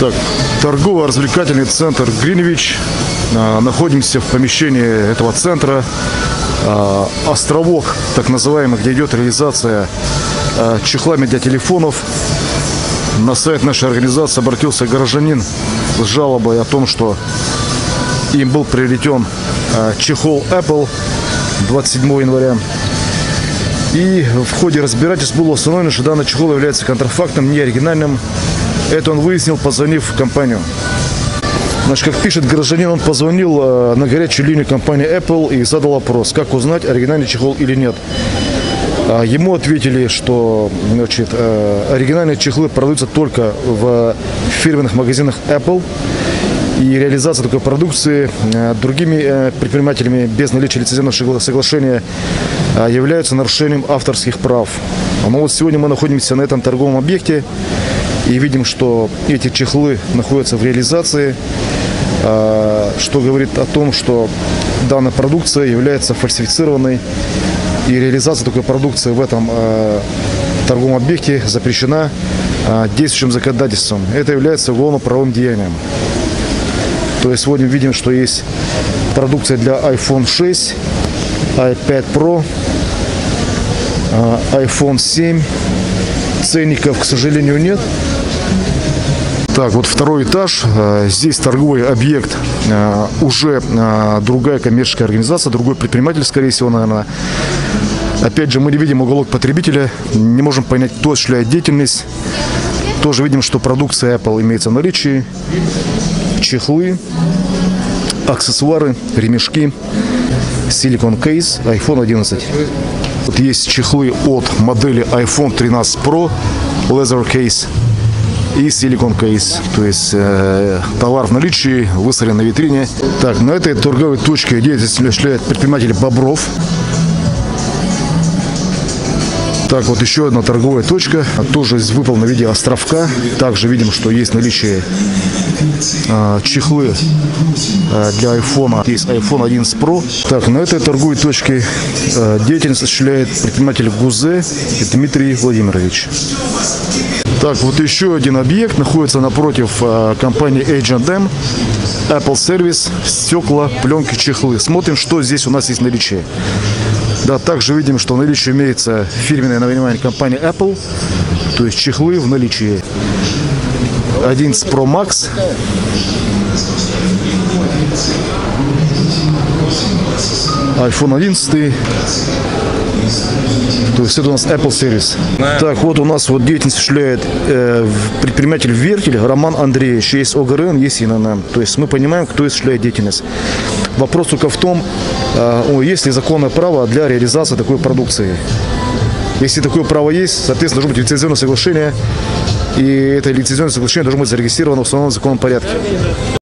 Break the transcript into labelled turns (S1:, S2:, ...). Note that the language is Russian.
S1: Так, торгово-развлекательный центр Гринвич. А, Находимся в помещении этого центра. А, Островок, так называемый, где идет реализация а, чехлами для телефонов. На сайт нашей организации обратился гражданин с жалобой о том, что им был приобретен чехол Apple 27 января. И в ходе разбирательств было установлено, что данный чехол является контрафактным, неоригинальным. Это он выяснил, позвонив в компанию. Значит, как пишет гражданин, он позвонил э, на горячую линию компании Apple и задал вопрос, как узнать, оригинальный чехол или нет. А Ему ответили, что значит, э, оригинальные чехлы продаются только в фирменных магазинах Apple. И реализация такой продукции э, другими предпринимателями без наличия лицензионного согла- соглашения э, являются нарушением авторских прав. Но вот сегодня мы находимся на этом торговом объекте и видим, что эти чехлы находятся в реализации, э, что говорит о том, что данная продукция является фальсифицированной и реализация такой продукции в этом э, торговом объекте запрещена э, действующим законодательством. Это является уголовно-правовым деянием. То есть сегодня видим, что есть продукция для iPhone 6, iPad Pro, iPhone 7. Ценников, к сожалению, нет. Так, вот второй этаж. Э, Здесь торговый объект. Э, Уже э, другая коммерческая организация, другой предприниматель, скорее всего, наверное. Опять же, мы не видим уголок потребителя, не можем понять, кто осуществляет деятельность. Тоже видим, что продукция Apple имеется в наличии. Чехлы, аксессуары, ремешки, силикон кейс, iPhone 11. Вот есть чехлы от модели iPhone 13 Pro, leather case и силикон кейс. То есть э, товар в наличии, выставлен на витрине. Так, на этой торговой точке деятельность осуществляет предприниматель Бобров. Так, вот еще одна торговая точка, тоже здесь выполнена в виде островка. Также видим, что есть наличие а, чехлы а, для iPhone. Есть iPhone 11 Pro. Так, на этой торговой точке а, деятельность осуществляет предприниматель Гузе Дмитрий Владимирович. Так, вот еще один объект находится напротив а, компании H&M. Apple Service, стекла, пленки, чехлы. Смотрим, что здесь у нас есть в наличии. Да, также видим, что в наличии имеется фирменное наименование компании Apple, то есть чехлы в наличии. 11 Pro Max. iPhone 11. Есть это у нас Apple Series. Так, вот у нас вот деятельность осуществляет э, в- предприниматель Вертель Роман Андреевич. Есть ОГРН, есть ИНН. То есть мы понимаем, кто осуществляет деятельность. Вопрос только в том, э, есть ли законное право для реализации такой продукции. Если такое право есть, соответственно, должно быть лицензионное соглашение, и это лицензионное соглашение должно быть зарегистрировано в установленном законном порядке.